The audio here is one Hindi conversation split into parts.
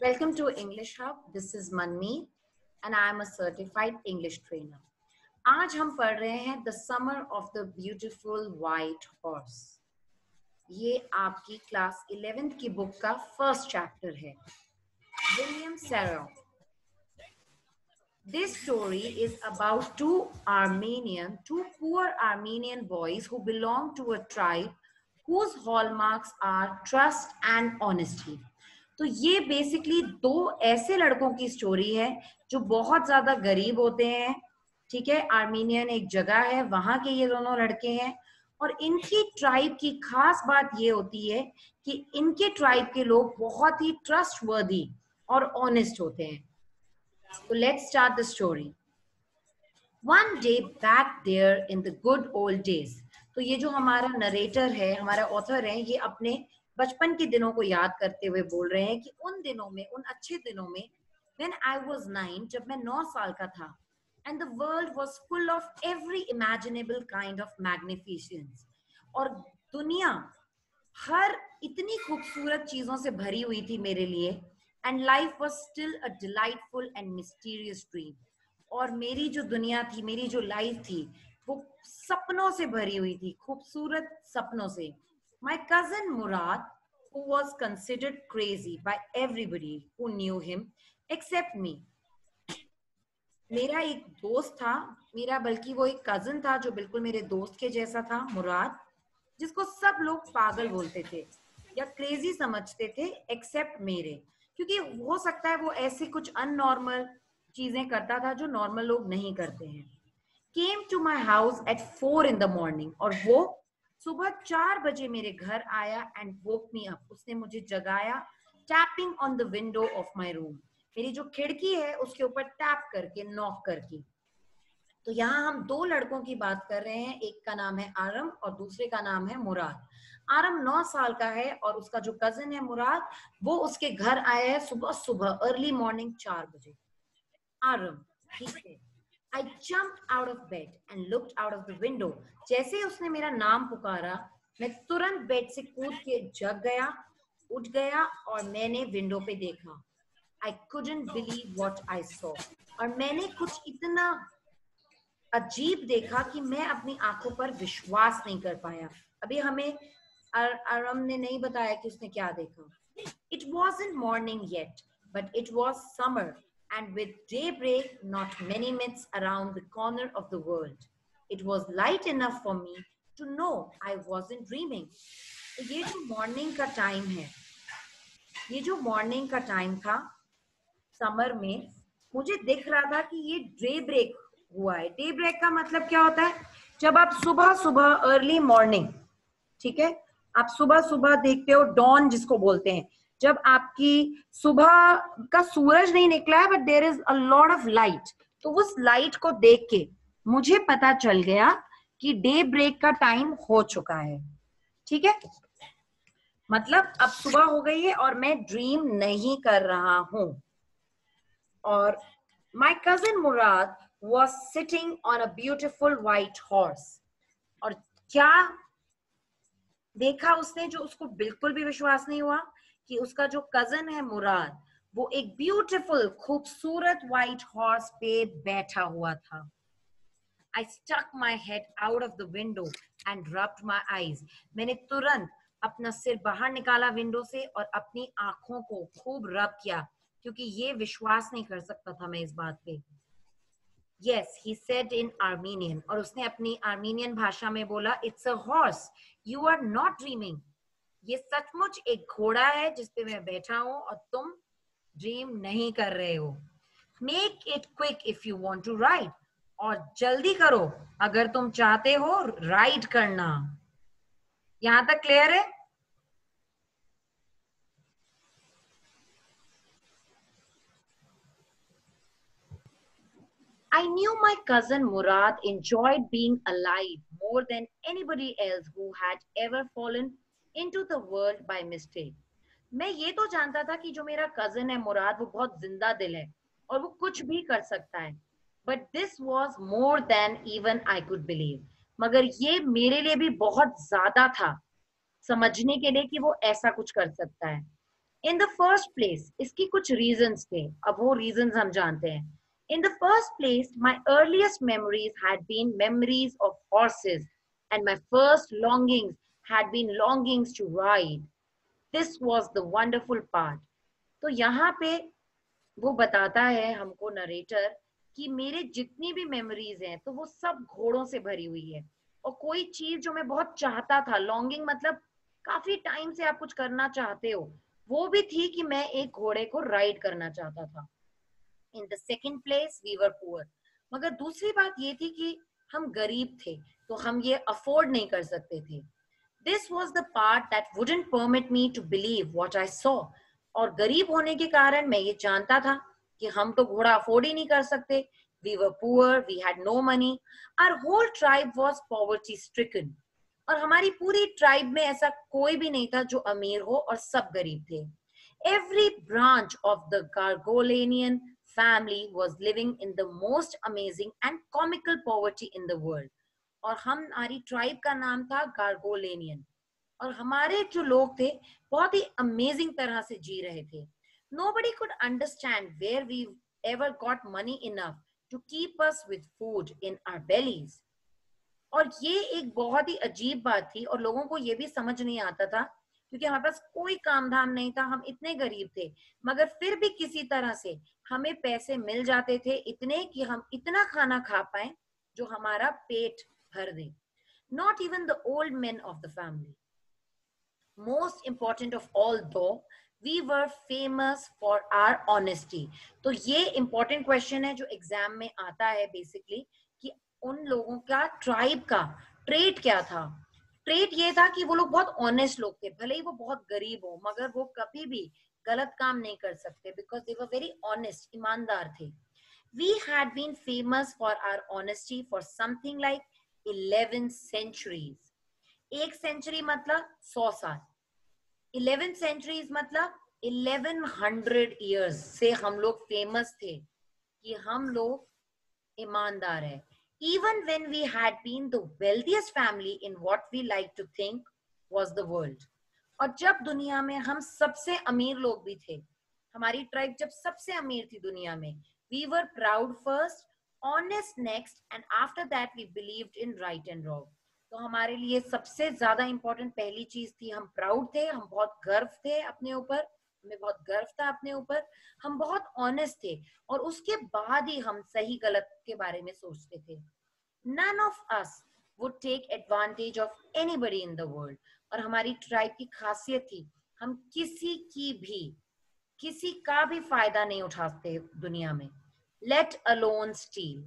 Welcome to English Hub. This is Manmeet and I am a certified English trainer. आज हम पढ़ रहे हैं the summer of the beautiful white horse ये आपकी क्लास 11th की बुक का फर्स्ट चैप्टर है William Saroyan This story is about two Armenian, two poor Armenian boys who belong to a tribe whose hallmarks are trust and honesty. तो ये बेसिकली दो ऐसे लड़कों की स्टोरी है, जो बहुत ज़्यादा गरीब होते हैं, ठीक है आर्मीनियन एक जगह है, वहाँ के ये दोनों लड़के हैं और इनकी ट्राइब की खास बात ये होती है कि इनके ट्राइब के लोग बहुत ही ट्रस्ट वर्दी और ऑनेस्ट होते हैं So let's start the story. One day back there in the good old days. तो ये जो हमारा नरेटर है, हमारा ऑथर है, ये अपने बचपन के दिनों को याद करते हुए बोल रहे हैं कि उन दिनों में, उन अच्छे दिनों में, when I was nine, जब मैं नौ साल का था, and the world was full of every imaginable kind of magnificence. और दुनिया हर इतनी खूबसूरत चीज़ों से भरी हुई थी मेरे लिए and life was still a delightful and mysterious dream और मेरी जो दुनिया थी, मेरी जो लाइफ थी, वो सपनों से भरी हुई थी, खूबसूरत सपनों से। My cousin Murad who was considered crazy by everybody who knew him, except me. मेरा एक दोस्त था, मेरा बल्कि वो एक कज़न था जो बिल्कुल मेरे दोस्त के जैसा था, मुराद, जिसको सब लोग पागल बोलते थे या क्रेजी समझते थे एक्सेप्ट मेरे। क्योंकि हो सकता है वो ऐसे कुछ अननॉर्मल चीज़ें करता था जो नॉर्मल लोग नहीं करते हैं। Came to my house at four in the morning और वो सुबह चार बजे मेरे घर आया एंड वोक मी अप उसने मुझे जगाया tapping on the window of my room मेरी जो खिड़की है, उसके ऊपर टैप करके नॉक करके। तो यहाँ हम दो लड़कों की बात कर रहे हैं। एक का नाम है आरम और दूसरे का नाम है मुराद। आरम नौ साल का है और उसका जो कज़न है मुराद, वो उसके घर आया है सुबह सुबह अर्ली मॉर्निंग चार बजे। आरम, ठीक है। I jump out of bed and looked out of the window जैसे ही उसने मेरा नाम पुकारा, मैं तुरंत बेड से कूद के जग गया, उठ गया और मैंने विंडो पे देखा। I couldn't believe what I saw और मैंने कुछ इतना अजीब देखा कि मैं अपनी आँखों पर विश्वास नहीं कर पाया। अभी हमें आरम ने नहीं बताया कि उसने क्या देखा। It was in morning yet but it was summer and with daybreak, not many minutes around the corner of the world. It was light enough for me to know I wasn't dreaming. तो ये जो मॉर्निंग का टाइम है ये जो मॉर्निंग का टाइम था समर में मुझे दिख रहा था कि ये डे ब्रेक हुआ है डे ब्रेक का मतलब क्या होता है जब आप सुबह सुबह अर्ली मॉर्निंग ठीक है आप सुबह सुबह देखते हो डॉन जिसको बोलते हैं जब आपकी सुबह का सूरज नहीं निकला है but there is a lot of light तो उस लाइट को देख के मुझे पता चल गया कि डे ब्रेक का टाइम हो चुका है। ठीक है? मतलब अब सुबह हो गई है और मैं ड्रीम नहीं कर रहा हूँ। और my cousin Murad was sitting on a beautiful white horse और क्या देखा उसने जो उसको बिल्कुल भी विश्वास नहीं हुआ? कि उसका जो कज़न है मुराद, वो एक ब्यूटीफुल खूबसूरत व्हाइट हॉर्स पे बैठा हुआ था। I stuck my head out of the window and rubbed my eyes मैंने तुरंत अपना सिर बाहर निकाला विंडो से और अपनी आँखों को खूब रब किया, क्योंकि ये विश्वास नहीं कर सकता था मैं इस बात पे। Yes he said in Armenian और उसने अपनी आर्मीनियन भाषा में बोला it's a horse you are not dreaming ये सचमुच एक घोड़ा है जिसपे मैं बैठा हूँ और तुम ड्रीम नहीं कर रहे हो। Make it quick if you want to ride और जल्दी करो अगर तुम चाहते हो राइड करना। यहाँ तक क्लियर है? I knew my cousin Murad enjoyed being alive more than anybody else who had ever fallen into the world by mistake. मैं ये तो जानता था कि जो मेरा कज़न है मुराद वो बहुत ज़िंदा दिल है और वो कुछ भी कर सकता है। But this was more than even I could believe मगर ये मेरे लिए भी बहुत ज़्यादा था समझने के लिए कि वो ऐसा कुछ कर सकता है। इन द फ़र्स्ट प्लेस इसकी कुछ रीजंस थे। अब वो रीजंस हम जानते हैं। In the first place, my earliest memories had been memories of horses, and my first had been longings to ride. This was the wonderful part. तो यहाँ पे वो बताता है हमको नरेटर कि मेरे जितनी भी मेमोरीज हैं तो वो सब घोड़ों से भरी हुई है और कोई चीज़ जो मैं बहुत चाहता था लॉन्गिंग मतलब काफ़ी टाइम से आप कुछ करना चाहते हो, वो भी थी कि मैं एक घोड़े को राइड करना चाहता था in the second place we were poor मगर दूसरी बात ये थी कि हम गरीब थे तो हम ये अफोर्ड नहीं कर सकते थे This was the part that wouldn't permit me to believe what I saw और गरीब होने के कारण मैं ये जानता था कि हम तो घोड़ा अफोर्ड ही नहीं कर सकते we were poor we had no money our whole tribe was poverty stricken और हमारी पूरी ट्राइब में ऐसा कोई भी नहीं था जो अमीर हो और सब गरीब थे every branch of the Garoghlanian family was living in the most amazing and comical poverty in the world. और हम हमारी ट्राइब का नाम था गार्गोलेनियन और हमारे जो लोग थे, बहुत ही अमेजिंग तरह से जी रहे थे। Nobody could understand where we ever got money enough to keep us with food in our bellies और ये एक बहुत ही अजीब बात थी और लोगों को ये भी समझ नहीं आता था, क्योंकि हमारे पास कोई काम धाम नहीं था, हम इतने गरीब थे। मगर फिर भी किसी तरह से हमें पैसे मिल जाते थे इतने कि हम इतना खाना खा पाए जो हमारा पेट भर दे not even the old man of the family most important of all though we were famous for our honesty तो ये इंपॉर्टेंट क्वेश्चन है जो एग्ज़ाम में आता है बेसिकली कि उन लोगों का ट्राइब का ट्रेड क्या था? ट्रेट ये था कि वो लोग बहुत ऑनेस्ट लोग थे, भले ही वो बहुत गरीब हो, मगर वो कभी भी गलत काम नहीं कर सकते because they were very honest ईमानदार थे। We had been famous for our honesty for something like eleven centuries एक सेंचुरी मतलब सौ साल. इलेवन सेंचुरीज मतलब इलेवन हंड्रेड ईयर्स से हम लोग फ़ेमस थे कि हम लोग ईमानदार है. Even when we had been the wealthiest family in what we like to think was the world. और जब दुनिया में हम सबसे अमीर लोग भी थे, हमारी ट्राइब जब सबसे अमीर थी दुनिया में we were proud first honest next, and after that we believed in right and wrong. तो हमारे लिए सबसे ज़्यादा इंपॉर्टेंट पहली चीज़ थी, हम प्राउड थे, हम बहुत गर्व थे अपने ऊपर, हमें बहुत गर्व था अपने ऊपर, हम बहुत ऑनेस्ट थे, और उसके बाद ही हम सही गलत के बारे में सोचते थे। None of us would take advantage of anybody in the world और हमारी ट्राइब की खासियत थी, हम किसी की भी, किसी का भी फ़ायदा नहीं उठाते दुनिया में। लेट अलोन स्टील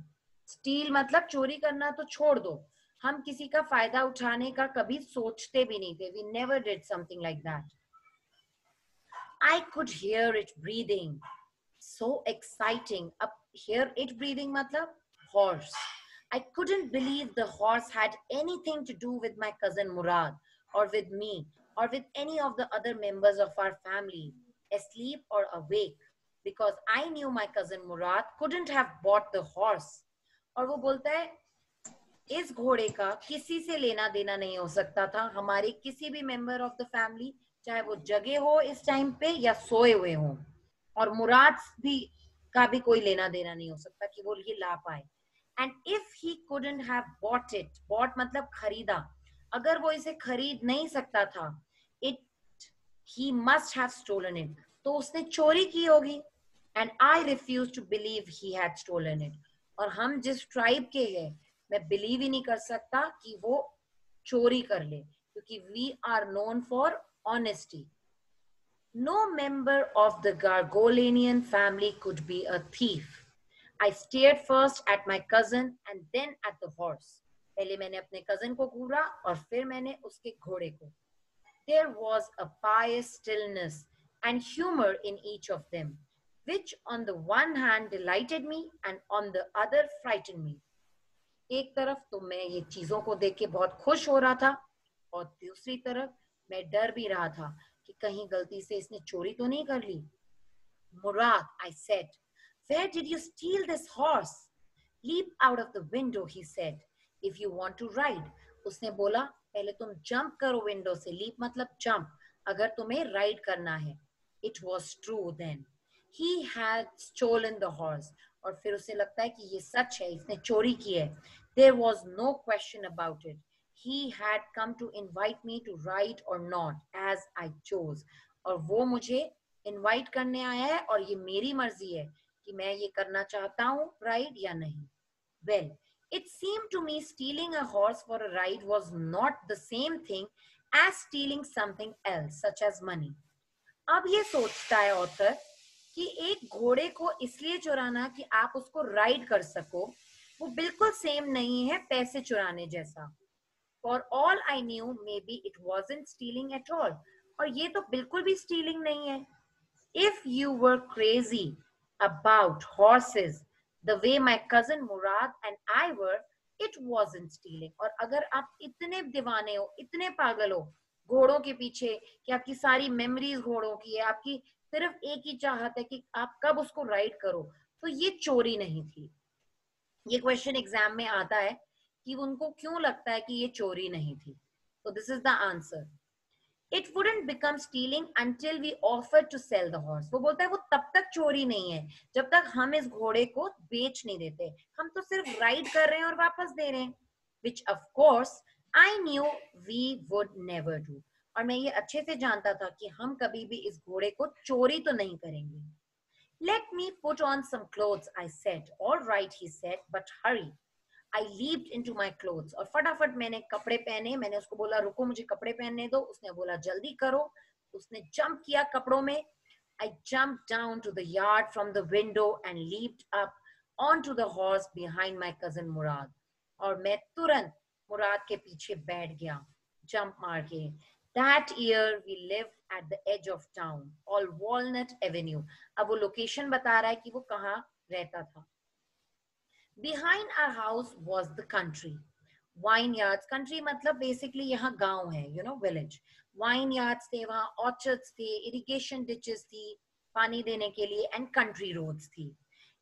स्टील मतलब चोरी करना तो छोड़ दो हम किसी का फ़ायदा उठाने का कभी सोचते भी नहीं थे we never did something like that I could hear it breathing. So exciting. Up hear it breathing matlab horse. I couldn't believe the horse had anything to do with my cousin Murad or with me or with any of the other members of our family, asleep or awake, because I knew my cousin Murad couldn't have bought. और वो बोलता है, इस घोड़े का किसी से लेना देना नहीं हो सकता था। हमारे किसी भी मेंबर ऑफ़ द फैमिली चाहे वो जगे हो इस टाइम पे या सोए हुए हो, और मुराद भी का भी कोई लेना देना नहीं हो सकता कि वो ये ला पाए। And if he couldn't have bought it bought मतलब खरीदा। अगर वो इसे खरीद नहीं सकता था it he must have stolen it तो उसने चोरी की होगी। And I refuse to believe he had stolen it और हम जिस ट्राइब के हैं मैं बिलीव ही नहीं कर सकता कि वो चोरी कर ले क्योंकि we are known for honesty. No member of the Gargolanian family could be a thief. I stared first at my cousin and then at the horse. पहले मैंने अपने कज़न को घूरा और फिर मैंने उसके घोड़े को There was a pious stillness and humor in each of them, which on the one hand delighted me and on the other frightened me. एक तरफ़ तो मैं ये चीज़ों को देख के बहुत खुश हो रहा था और दूसरी तरफ़ मैं डर भी रहा था कि कहीं गलती से इसने चोरी तो नहीं कर ली। Murad I said where did you steal this horse leap out of the window he said if you want to ride उसने बोला, पहले तुम जंप करो विंडो से। लीप मतलब जंप अगर तुम्हें राइड करना है. It was true then. He had stolen the horse. और फिर उसे लगता है कि ये सच है इसने चोरी की है There was no question about it. He had come to invite me to ride or not as I chose. और वो मुझे इनवाइट करने आया है और ये मेरी मर्ज़ी है कि मैं ये करना चाहता हूँ राइड या नहीं well it seemed to me stealing a horse for a ride was not the same thing as stealing something else such as money अब ये सोचता है ऑथर कि एक घोड़े को इसलिए चुराना कि आप उसको राइड कर सको। वो बिल्कुल सेम नहीं है, पैसे चुराने जैसा। For all I knew maybe it was in stealing at all और ये तो बिल्कुल भी स्टीलिंग नहीं है। If you were crazy about horses the way my cousin Murad and I were it was in stealing और अगर आप इतने दीवाने हो, इतने पागल हो, घोड़ों के पीछे कि आपकी सारी मेमोरीज घोड़ों की है, आपकी सिर्फ़ एक ही चाहत है कि आप कब उसको राइड करो। तो ये चोरी नहीं थी। ये क्वेश्चन एग्ज़ाम में आता है कि उनको क्यों लगता है कि ये चोरी नहीं थी? तो this is the answer it wouldn't become stealing until we offer to sell the horse वो बोलता है, वो तब तक चोरी नहीं है, जब तक हम इस घोड़े को बेच नहीं देते। हम तो सिर्फ़ राइड कर रहे हैं और वापस दे रहे हैं। Which of course I knew we would never do और मैं ये अच्छे से जानता था कि हम कभी भी इस घोड़े को चोरी तो नहीं करेंगे। Let me put on some clothes I said all right he said but hurry I leaped into my clothes और फटाफट मैंने कपड़े पहने, मैंने उसको बोला, रुको, मुझे कपड़े पहनने दो। उसने बोला, जल्दी करो। उसने जंप किया कपड़ों में। Jump down to the yard from the window and leaped up onto the horse behind my cousin Murad और मैं तुरंत मुराद के पीछे बैठ गया जंप मार के। That year we lived at the edge of town, all Walnut Avenue. अब वो लोकेशन बता रहा है कि वो कहाँ रहता था Behind our house was the country. Wine yards, country मतलब basically यहाँ गांव है, you know, village. Wine yards थे वहाँ, orchards थे, irrigation ditches थी, पानी देने के लिए, and country roads थी.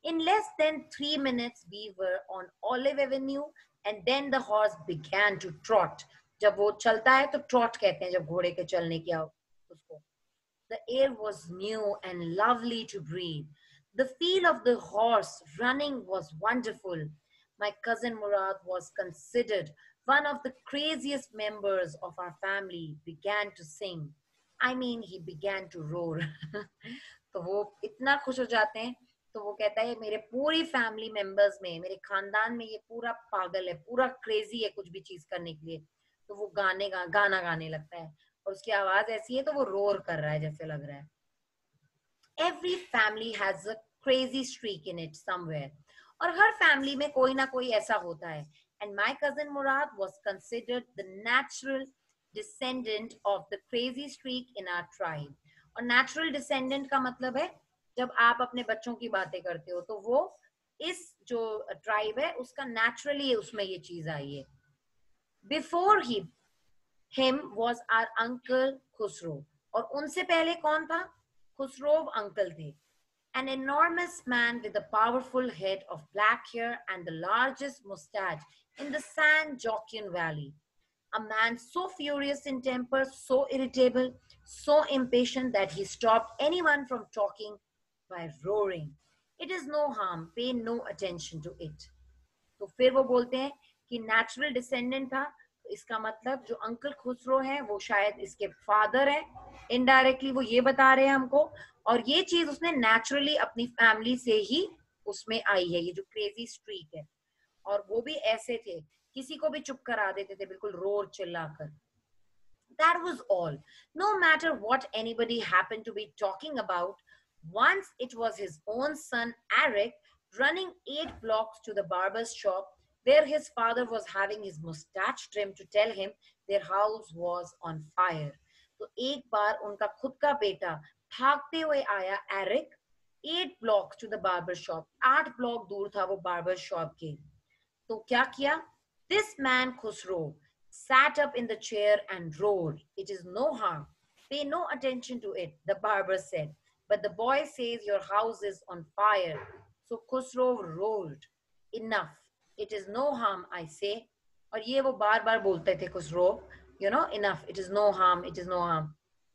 In less than three minutes, we were on Olive Avenue and then the horse began to trot. जब वो चलता है तो ट्रॉट कहते हैं जब घोड़े के चलने की उसको। The air was new and lovely to breathe the feel of the horse running was wonderful my cousin Murad was considered one of the craziest members of our family began to sing I mean he began to roar तो वो इतना खुश हो जाते हैं। तो वो कहता है मेरे पूरी फैमिली मेंबर्स में, मेरे खानदान में ये पूरा पागल है, पूरा क्रेजी है कुछ भी चीज़ करने के लिए। तो वो गाने गा, गाना गाने लगता है। और उसकी आवाज़ ऐसी है तो वो रोर कर रहा है जैसे लग रहा है। Every family has a crazy streak in it somewhere और हर फैमिली में कोई ना कोई ऐसा होता है। And my cousin Murad was considered the natural descendant of the crazy streak in our tribe और नेचुरल डिसेंडेंट का मतलब है जब आप अपने बच्चों की बातें करते हो तो वो इस जो ट्राइब है उसका नेचुरली उसमें ये चीज़ आई है। Before he him was our uncle Khosrove और उनसे पहले कौन था खुसरो अंकल थे an enormous man with a powerful head of black hair and the largest mustache in the San Joaquin Valley. A man so furious in temper, so irritable, so impatient that he stopped anyone from talking by roaring. It is no harm, pay no attention to it. तो फिर वो बोलते हैं कि नेचुरल डिसेंडेंट था तो इसका मतलब जो अंकल खुसरो है वो शायद इसके फादर है। इनडायरेक्टली वो ये बता रहे हैं हमको और ये चीज़ उसने नेचुरली अपनी फैमिली से ही उसमें आई है ये जो क्रेजी स्ट्रीक है। और वो भी ऐसे थे किसी को भी चुप करा देते थे बिल्कुल रोर चिल्लाकर। That was all. No matter what anybody happened to be talking about, once it was his own son Eric running eight blocks to the barber's shop where his father was having his mustache trimmed to tell him their house was on fire. तो एक बार उनका खुद का बेटा भागते हुए आया Eric eight block to the barber shop आठ ब्लॉक दूर था वो बार्बर शॉप के तो क्या किया this man Khosrove sat up in the chair and roared. It is no harm. Pay no attention to it, the barber said. But the boy says your house is on fire. So Khusro roared. Enough. It is no harm, I say. और ये वो बार बार बोलते थे कुछ Khusro you know enough it is no harm it is no harm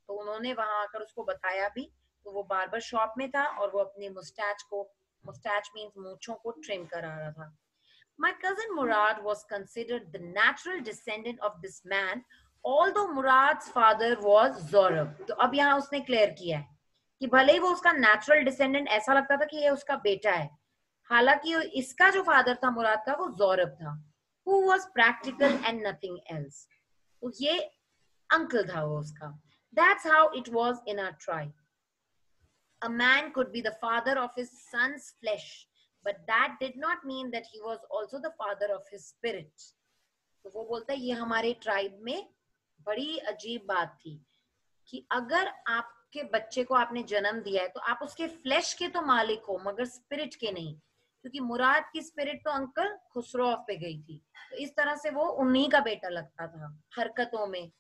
तो उन्होंने वहाँ आकर उसको बताया भी तो वो बार्बर शॉप में था और वो अपने मुस्टैच को मुस्टैच मींस मूछों को ट्रिम करा रहा था My cousin Murad was considered the natural descendant of this man, although Murad's father was Zorab. तो अब यहाँ उसने क्लियर किया है कि भले ही वो उसका नेचुरल डिसेंडेंट ऐसा लगता था कि ये उसका बेटा है हालाँकि इसका जो फादर था मुराद का वो जौरब था। Who was practical and nothing else ये अंकल था वो उसका। That's how it was in our tribe A man could be the father of his son's flesh, but that did not mean that he was also the father of his spirit. तो वो बोलता है ये हमारे ट्राइब में बड़ी अजीब बात थी कि अगर आपके बच्चे को आपने जन्म दिया है तो आप उसके फ्लैश के तो मालिक हो मगर स्पिरिट के नहीं। क्योंकि मुराद की स्पिरिट तो अंकल खुसरो पे गई थी। तो इस तरह से वो उन्हीं का बेटा लगता था, हरकतों में।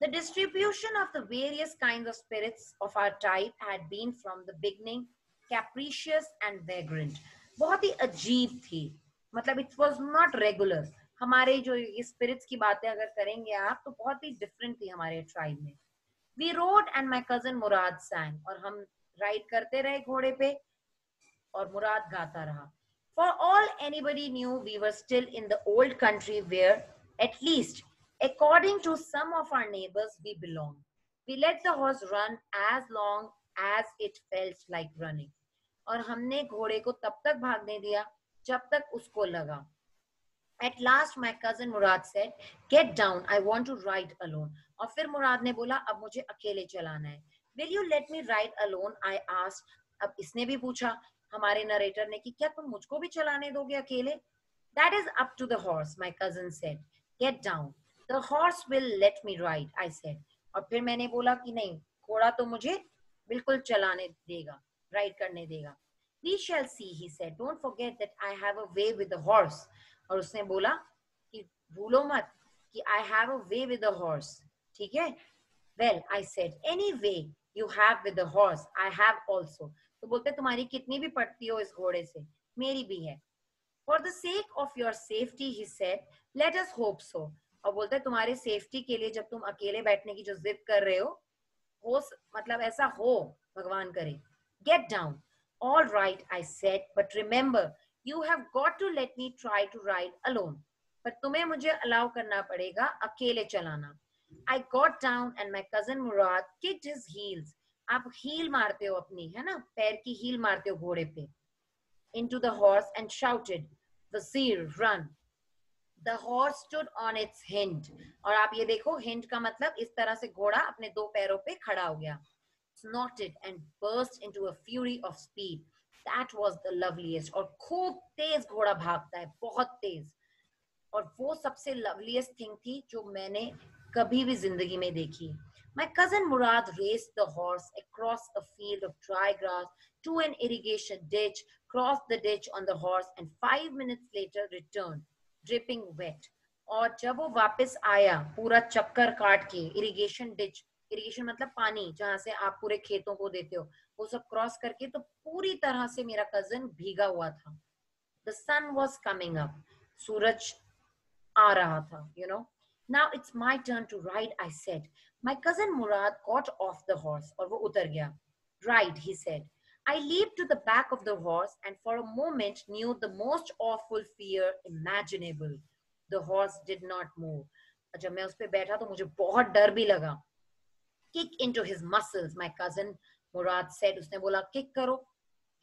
The distribution of the various kinds of spirits of our type had been from the beginning capricious and vagrant. बहुत ही अजीब थी। मतलब इट वॉज़ नॉट रेगुलर हमारे जो स्पिरिट्स की बातें अगर करेंगे आप तो बहुत ही डिफरेंट थी हमारे ट्राइब में। We rode and my cousin Murad sang और हम राइड करते रहे घोड़े पे। और मुराद गाता रहा for all anybody knew we were still in the old country where at least According to some of our neighbors we belong, we let the horse run as long as it felt like running. और हमने घोड़े को तब तक भागने दिया जब तक उसको लगा At last my cousin Murad said, "Get down. I want to ride alone." और फिर मुराद ने बोला अब मुझे अकेले चलाना है Will you let me ride alone? I asked. अब इसने भी पूछा हमारे नरेटर ने कि क्या तुम मुझको भी चलाने दोगे अकेले? That is up to the horse my cousin said get down the horse will let me ride I said और फिर मैंने बोला कि नहीं, घोड़ा तो मुझे बिल्कुल चलाने देगा राइड करने देगा। We shall see he said don't forget that I have a way with the horse और उसने बोला कि भूलो मत कि I have a way with the horse ठीक है? Well I said any way you have with the horse I have also तो बोलते तुम्हारी कितनी भी पड़ती हो इस घोड़े से, मेरी भी है। For the sake of your safety, he said, let us hope so. और बोलते हैं, तुम्हारी सेफ्टी के लिए जब तुम अकेले बैठने की जो जिद कर रहे हो हो मतलब ऐसा हो, भगवान करे। Get down all right I said but remember you have got to let me try to ride alone पर तुम्हें मुझे अलाउ करना पड़ेगा, अकेले चलाना. I got down and my cousin Murad kicked his heels आप हील मारते हो अपनी है ना? पैर की हील मारते हो घोड़े पे। Into the horse and shouted, Vasir, run. The horse stood on its hind और आप ये देखो हिंड का मतलब इस तरह से घोड़ा अपने दो पैरों पे खड़ा हो गया। Snorted and burst into a fury of speed. That was the loveliest और खूब तेज घोड़ा भागता है बहुत तेज। और वो सबसे लवलीस्ट थिंग थी जो मैंने कभी भी ज़िंदगी में देखी। My cousin Murad raced the horse across a field of dry grass to an irrigation ditch, crossed the ditch on the horse, and five minutes later returned. Dripping wet और जब वो वापस आया पूरा चक्कर काट के इरिगेशन डिच इरिगेशन मतलब पानी जहाँ से आप पूरे खेतों को देते हो वो सब क्रॉस करके तो पूरी तरह से मेरा कज़न भीगा हुआ था the sun was coming up सूरज आ रहा था you know Now it's my turn to ride I said my cousin Mourad got off the horse और वो उतर गया ride he said I leaped to the back of the horse and for a moment knew the most awful fear imaginable. The horse did not move. जब मैं उस पर बैठा तो मुझे बहुत डर भी लगा kick into his muscles my cousin Murad said उसने बोला kick करो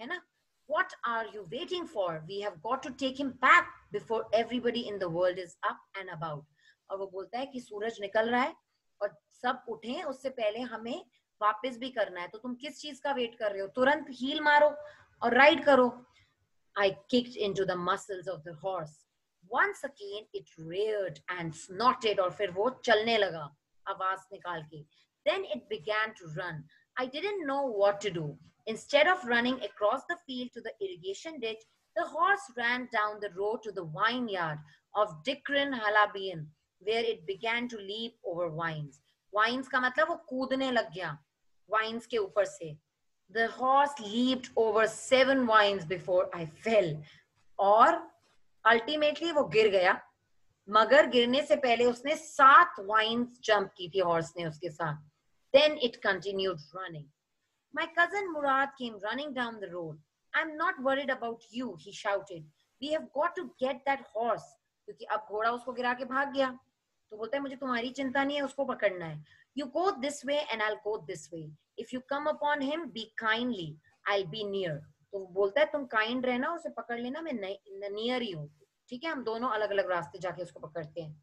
है ना what are you waiting for we have got to take him back before everybody in the world is up and about और वो बोलता है कि सूरज निकल रहा है और सब उठे उससे पहले हमें वापस भी करना है। तो तुम किस चीज़ का वेट कर रहे हो? तुरंत हील मारो और राइड करो। I kick into the muscles of the horse once again it reared and snorted और फिर वो चलने लगा आवाज़ निकाल के। Then it began to run I didn't know what to do Instead of running across the field to the irrigation ditch, the horse ran down the road to the vineyard of Dikrin Halabian, where it began to leap over vines. Vines का मतलब वो कूदने लग गया वाइन्स के ऊपर से the horse leaped over seven vines before I fell और अल्टीमेटली वो गिर गया मगर गिरने से पहले उसने सात वाइन्स जंप की थी हॉर्स ने उसके साथ then it continued running My cousin Murad came running down the road. I'm not worried about you, he shouted. We have got to get that horse. क्योंकि अब घोड़ा उसको गिरा के भाग गया तो बोलता है मुझे तुम्हारी चिंता नहीं है उसको पकड़ना है you go this way and I go this way if you come upon him be kindly I be near तो बोलता है तुम काइंड रहना उसे पकड़ लेना मैं नियर ही हूँ ठीक है हम दोनों अलग अलग रास्ते जाके उसको पकड़ते हैं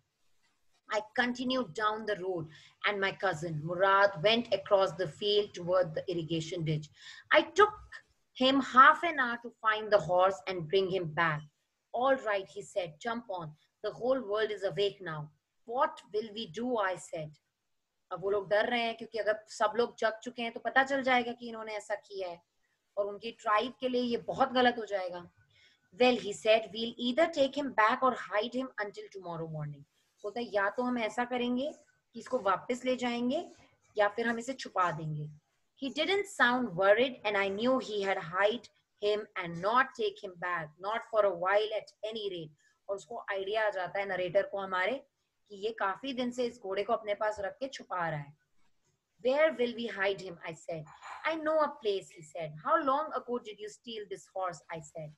I continued down the road, and my cousin Murad went across the field toward the irrigation ditch. I took him half an hour to find the horse and bring him back. All right, he said, jump on. The whole world is awake now. What will we do I said अब वो लोग डर रहे हैं क्योंकि अगर सब लोग जग चुके हैं तो पता चल जाएगा कि इन्होंने ऐसा किया है। और उनकी ट्राइब के लिए ये बहुत गलत हो जाएगा। Well he said we'll either take him back और hide him until tomorrow morning बोलता या तो हम ऐसा करेंगे कि इसको वापस ले जाएँगे या फिर हम इसे छुपा देंगे। He didn't sound worried, and I knew he had hide him and not take him back, not for a while at any rate. और उसको आइडिया आ जाता है कि ये काफ़ी दिन से इस घोड़े को अपने पास रख के छुपा रहा है Where will we hide him? I said. I know a place, he said. How long ago did you steal this horse? I said.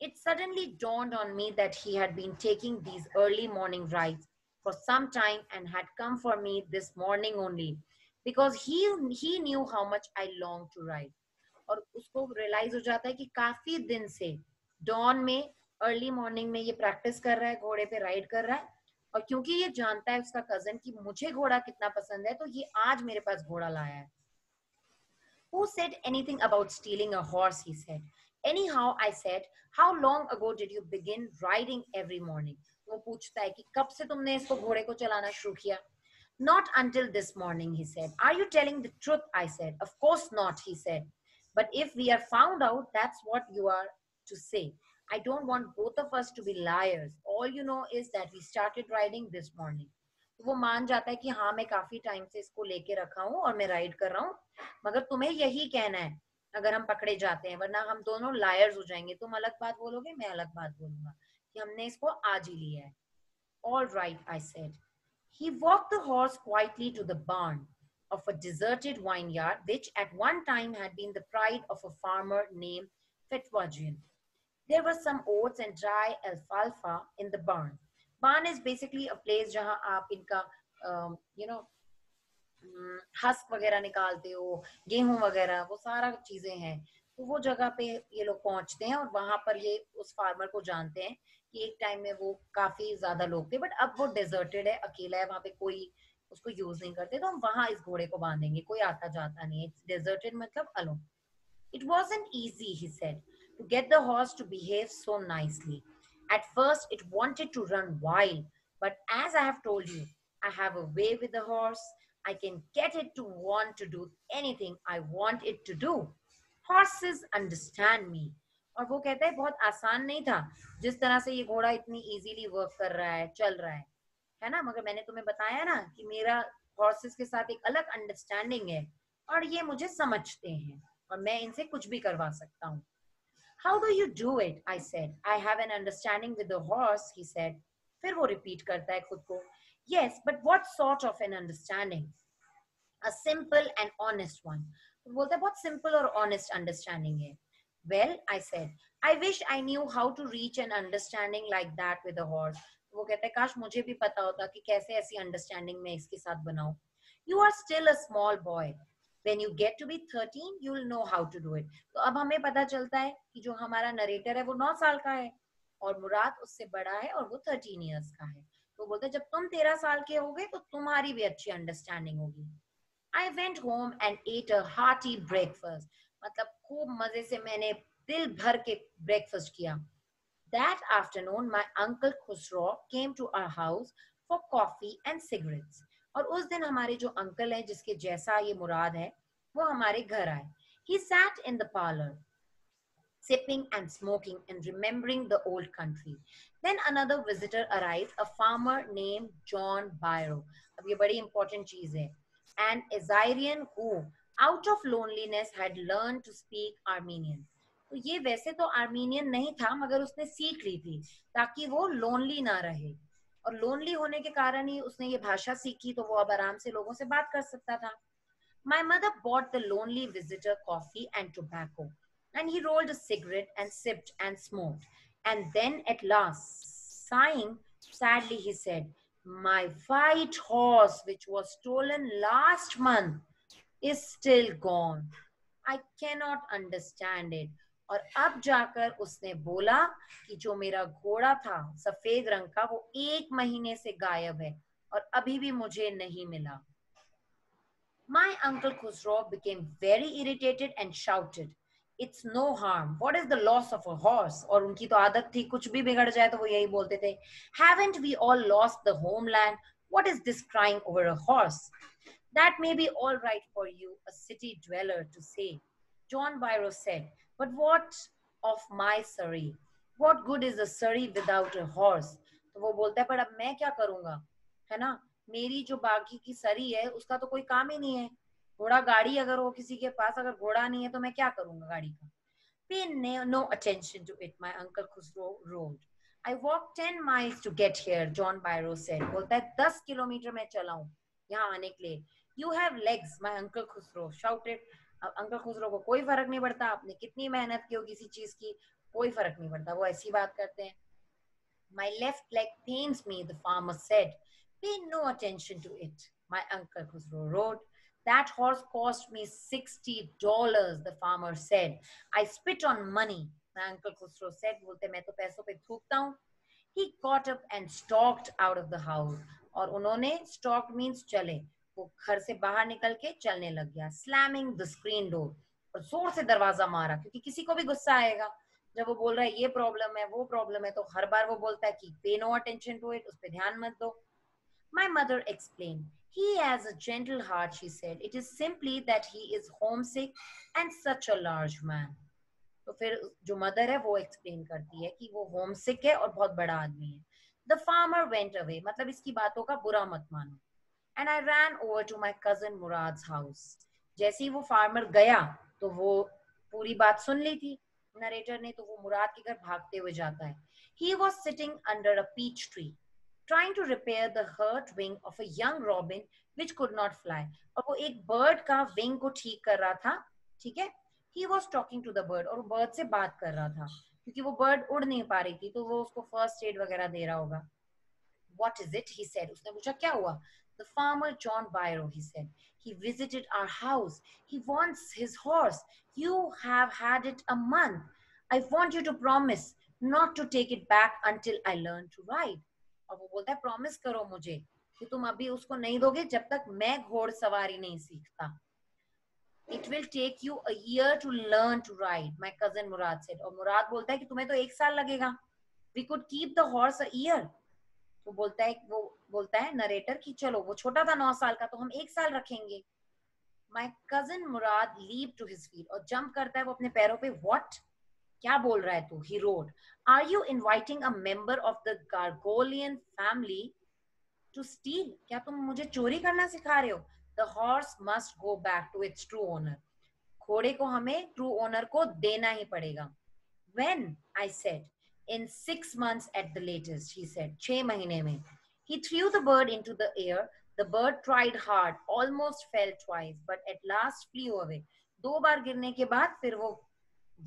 It suddenly dawned on me that he had been taking these early morning rides for some time and had come for me this morning only because he he knew how much I longed to ride. और उसको रियलाइज़ हो जाता है कि काफ़ी दिन से डॉन में अर्ली मॉर्निंग में ये प्रैक्टिस कर रहा है घोड़े पे राइड कर रहा है और क्योंकि ये जानता है उसका कज़न कि मुझे घोड़ा कितना पसंद है तो ये आज मेरे पास घोड़ा लाया है who about stealing a horse he said anyhow I said how long ago did you begin riding every morning वो पूछता है कि कब से तुमने इसको घोड़े को चलाना शुरू किया Not until this morning, he said. Are you telling the truth? I said. Of course not, he said. But if we are found out, that's what you are to say. I don't want both of us to be liars. All you know is that we started riding this morning. वो मान जाता है कि हाँ मैं काफ़ी टाइम से इसको लेके रखा हूँ और मैं राइड कर रहा हूँ मगर तुम्हें यही कहना है अगर हम पकड़े जाते हैं वरना हम दोनों लायर्स हो जाएँगे तुम अलग बात बोलोगे मैं अलग बात बोलूँगा कि हमने इसको आज ही लिया है All right, I said. He walked the horse quietly to the barn of a deserted vineyard, which at one time had been the pride of a farmer named Fetwajian. There were some oats and dry alfalfa in the barn. Barn is basically a place jahan aap inka, um, you know, husk वगैरह निकालते हो गेहूँ वगैरह वो सारा चीज़ें हैं। तो वो जगह पे ये लोग पहुँचते हैं और वहाँ पर ये उस फार्मर को जानते हैं कि एक टाइम में वो काफ़ी ज़्यादा लोग थे बट अब वो डेजर्टेड है अकेला है वहाँ पे कोई उसको यूज़ नहीं करते। तो हम वहाँ इस घोड़े को बांधेंगे कोई आता जाता नहीं है। डेजर्टेड मतलब अलो It wasn't easy, he said, to get the horse to behave so nicely. At first, it wanted to run wild, but as I have told you, I have a way with the horse. I can get it to want to do anything I want it to do. Horses understand me. और वो कहता है बहुत आसान नहीं था जिस तरह से ये घोड़ा इतनी इजीली वर्क कर रहा है चल रहा है है ना मगर मैंने तुम्हें बताया ना कि मेरा हॉर्सेस के साथ एक अलग अंडरस्टैंडिंग है और ये मुझे समझते हैं और मैं इनसे कुछ भी करवा सकता हूँ How do you do it? I said. I have an understanding with the horse, he said. फिर वो रिपीट करता है खुद को Yes, but what sort of an understanding? A simple and honest one. तो बोलता है बहुत simple और honest understanding है Well, I said, I wish I knew how to reach an understanding like that with a horse. वो कहते हैं काश मुझे भी पता होता कि कैसे ऐसी अंडरस्टैंडिंग में इसके साथ बनाऊं you are still a small boy When you get to be 13 you will know how to do it. तो अब हमें पता चलता है कि जो हमारा नरेटर है, वो 9 साल का है और मुराद उससे बड़ा है और वो 13 इयर्स का है। तो बोलते जब तुम 13 साल के होगे तो तुम्हारी भी अच्छी अंडरस्टैंडिंग होगी। I went home and ate a hearty breakfast मतलब खूब मज़े से मैंने दिल भर के ब्रेकफास्ट किया। That afternoon my uncle Khusro came to our house for coffee and cigarettes और उस दिन हमारे जो अंकल हैं जिसके जैसा ये मुराद है वो हमारे घर आए he sat in the parlour sipping and smoking and remembering the old country. Then another visitor arrived, a farmer named John Byro. अब ये बड़ी important चीज़ है. An Assyrian who out of loneliness had learned to speak Armenian. तो ये वैसे तो आर्मीनियन नहीं था मगर उसने सीख ली थी ताकि वो लोनली ना रहे और लोनली होने के कारण ही उसने ये भाषा सीखी तो वो अब आराम से लोगों से बात कर सकता था my mother bought the lonely visitor coffee and tobacco and he rolled cigarette and sipped and smoke and then at last sighing sadly he said My white horse, which was stolen last month, is still gone. I cannot understand it. और अब जाकर उसने बोला कि जो मेरा घोड़ा था, सफ़ेद रंग का, वो एक महीने से गायब है और अभी भी मुझे नहीं मिला। My uncle Khusro became very irritated and shouted it's no harm what is the loss of a horse और उनकी तो आदत थी, कुछ भी बिगड़ जाए तो वो यही बोलते थे haven't we all lost the homeland what is this crying over a horse that may be all right for you a city jeweller to say John Byro But what of my Surrey? What good is a Surrey without a horse? तो वो बोलता है पर अब मैं क्या करूँगा है ना मेरी जो बाकी की सरी है उसका तो कोई काम ही नहीं है घोड़ा गाड़ी अगर हो किसी के पास अगर घोड़ा नहीं है तो मैं क्या करूँगा गाड़ी का Pay no attention to it, my uncle Khusro wrote. I walked 10 miles to get here, John Byro said. बोलता है 10 किलोमीटर मैं चला हूँ यहाँ आने के लिए. You have legs, my uncle Khusro shouted. अब अंकल खुसरो को कोई फ़र्क नहीं पड़ता आपने कितनी मेहनत की हो किसी चीज़ की कोई फ़र्क नहीं पड़ता वो ऐसी बात करते हैं my left leg pains me the farmer said pay no attention to it my uncle Khusro roared That horse cost me sixty dollars. The farmer said, "I spit on money." My uncle Khusro said, "बोलते मैं तो पैसों पे थूकता हूँ." He got up and stalked out of the house. और उन्होंने stalk means चले. वो घर से बाहर निकल के चलने लग गया. स्लैमिंग द स्क्रीन डोर और ज़ोर से दरवाज़ा मारा क्योंकि किसी को भी गुस्सा आएगा जब वो बोल रहा है ये प्रॉब्लम है वो प्रॉब्लम है तो हर बार वो बोलता है कि पे नो अटेंशन टू इट उस पर ध्यान मत दो My mother explained. He has a gentle heart, she said. It is simply that he is homesick and such a large man. तो फिर जो मदर है वो एक्सप्लेन करती है कि वो होम सिक है और बहुत बड़ा आदमी है द फार्मर वेंट अवे मतलब इसकी बातों का बुरा मत मानो and I ran over to my cousin Murad house जैसे ही वो फार्मर गया तो वो पूरी बात सुन ली थी। नरेटर ने तो वो मुराद के घर भागते हुए जाता है। He was sitting under a peach tree trying to repair the hurt wing of a young robin which could not fly. और वो एक बर्ड का विंग को ठीक कर रहा था, ठीक है? He was talking to the bird और बर्ड से बात कर रहा था। क्योंकि वो बर्ड उड़ नहीं पा रही थी तो वो उसको फ़र्स्ट एड वगैरह दे रहा होगा। What is it? He said. उसने पूछा, क्या हुआ? The farmer John Byro he said he visited our house he wants his horse you have had it a month I want you to promise not to take it back until I learn to ride और वो बोलता है प्रॉमिस करो मुझे कि तुम अभी उसको नहीं दोगे जब तक मैं घोड़सवारी नहीं सीखता it will take you a year to learn to ride my cousin Murad said और मुराद बोलता है कि तुम्हें तो एक साल लगेगा we could keep the horse a year तो बोलता है, वो बोलता है नरेटर कि चलो, वो छोटा था नौ साल का तो हम एक साल रखेंगे। My cousin Murad leave to his feet और जंप करता है वो अपने पैरों पे। व्हाट क्या बोल रहा है तू? He roared are you inviting a member of the Garoghlanian family to steal क्या तुम मुझे चोरी करना सिखा रहे हो? The horse must go back to its true owner घोड़े को हमें ट्रू ओनर को देना ही पड़ेगा। When? I said. in six months at the latest, he said, छह महीने में. He threw the bird into the air. The bird tried hard, almost fell twice, but at last flew away. दो बार गिरने के बाद फिर वो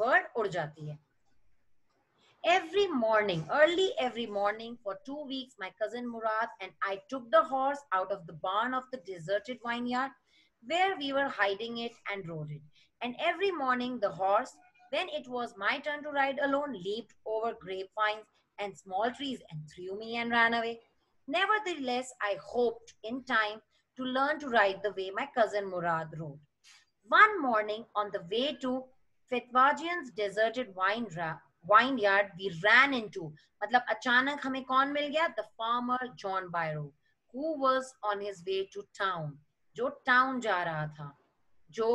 bird उड़ जाती है every morning early every morning for two weeks my cousin murad and i took the horse out of the barn of the deserted vineyard where we were hiding it and rode it and every morning the horse when it was my turn to ride alone leaped over grapevines and small trees and threw me and ran away nevertheless i hoped in time to learn to ride the way my cousin murad rode one morning on the way to Fitwajian's deserted wine vineyard we ran into मतलब अचानक हमें कौन मिल गया the farmer John Byro who was on his way to town जो टाउन जा रहा था जो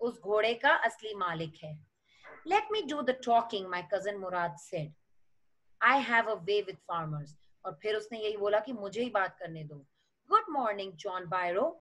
उस घोड़े का असली मालिक है let me do the talking my cousin Murad said I have a way with farmers और फिर उसने यही बोला कि मुझे ही बात करने दो good morning John Byro